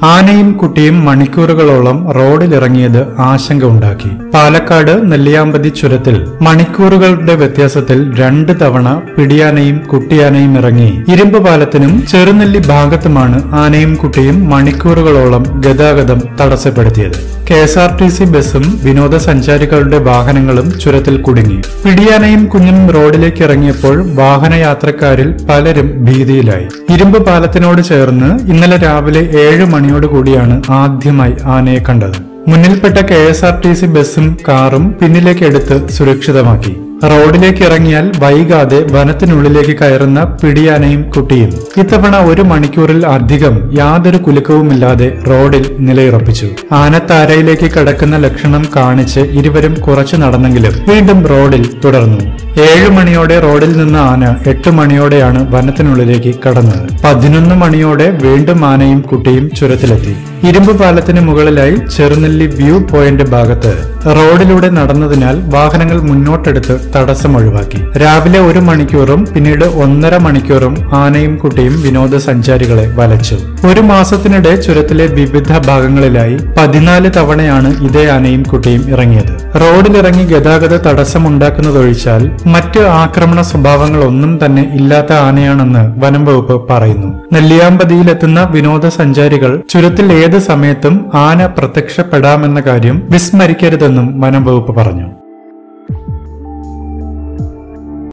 ആനയും കുട്ടിയും മണിക്കൂറുകളോളം റോഡിലിറങ്ങിയത് ആശങ്ക ഉണ്ടാക്കി പാലക്കാട് നെല്ലിയാമ്പതി ചുരത്തിൽ മണിക്കൂറുകളുടെ വ്യത്യാസത്തിൽ രണ്ട് തവണ പിടിയാനയും കുട്ടിയാനയും ഇറങ്ങി. ഇരുമ്പ് പാലത്തിനും ചെറുനെല്ലി ഭാഗത്തുമാണ് ആനയും കുട്ടിയും മണിക്കൂറുകളോളം ഗതാഗതം തടസ്സപ്പെടുത്തിയത്. K S R T C ബസും വിനോദസഞ്ചാരികളുടെ വാഹനങ്ങളും ചുരത്തിൽ കുടുങ്ങി. പിടിയാനയും കുഞ്ഞും റോഡിലേക്ക് ഇറങ്ങിയപ്പോൾ വാഹനയാത്രക്കാരിൽ പലരും ഭീതിയിലായി. ഇരുമ്പ് പാലത്തിനോട് ചേർന്ന് ഇന്നലെ രാവിലെ ഏഴ് മണിയോട് കൂടിയാണ് ആദ്യമായി ആനയെ കണ്ടത്. മുന്നിൽപ്പെട്ട K S R T C ബസും കാറും പിന്നിലേക്ക് എടുത്ത് സുരക്ഷിതമാക്കി. റോഡിലേക്ക് ഇറങ്ങിയാൽ വൈകാതെ വനത്തിനുള്ളിലേക്ക് കയറുന്ന പിടിയാനയും കുട്ടിയും. ഇത്തവണ ഒരു മണിക്കൂറിൽ അധികം യാതൊരു കുലുക്കവുമില്ലാതെ റോഡിൽ നിലയുറപ്പിച്ചു. ആനത്താരയിലേക്ക് കടക്കുന്ന ലക്ഷണം കാണിച്ച് ഇരുവരും കുറച്ചു നടന്നെങ്കിലും വീണ്ടും റോഡിൽ തുടർന്നു. ഏഴു മണിയോടെ റോഡിൽ നിന്ന് ആന എട്ട് മണിയോടെയാണ് വനത്തിനുള്ളിലേക്ക് കടന്നത്. പതിനൊന്ന് മണിയോടെ വീണ്ടും ആനയും കുട്ടിയും ചുരത്തിലെത്തി. ഇരുമ്പ് പാലത്തിന് മുകളിലായി ചെറുനെല്ലി വ്യൂ പോയിന്റ് ഭാഗത്ത് റോഡിലൂടെ നടന്നതിനാൽ വാഹനങ്ങൾ മുന്നോട്ടെടുത്ത് തടസ്സം ഒഴിവാക്കി. രാവിലെ ഒരു മണിക്കൂറും പിന്നീട് ഒന്നര മണിക്കൂറും ആനയും കുട്ടിയും വിനോദസഞ്ചാരികളെ വലച്ചു. ഒരു മാസത്തിനിടെ ചുരത്തിലെ വിവിധ ഭാഗങ്ങളിലായി പതിനാല് തവണയാണ് ഇതേ ആനയും കുട്ടിയും ഇറങ്ങിയത്. റോഡിലിറങ്ങി ഗതാഗത തടസ്സമുണ്ടാക്കുന്നതൊഴിച്ചാൽ മറ്റ് ആക്രമണ സ്വഭാവങ്ങളൊന്നും തന്നെ ഇല്ലാത്ത ആനയാണെന്ന് വനം വകുപ്പ് പറയുന്നു. നെല്ലിയാമ്പതിയിലെത്തുന്ന വിനോദസഞ്ചാരികൾ ചുരത്തിൽ ഏത് സമയത്തും ആന പ്രത്യക്ഷപ്പെടാമെന്ന കാര്യം വിസ്മരിക്കരുതെന്നും വനം വകുപ്പ് പറഞ്ഞു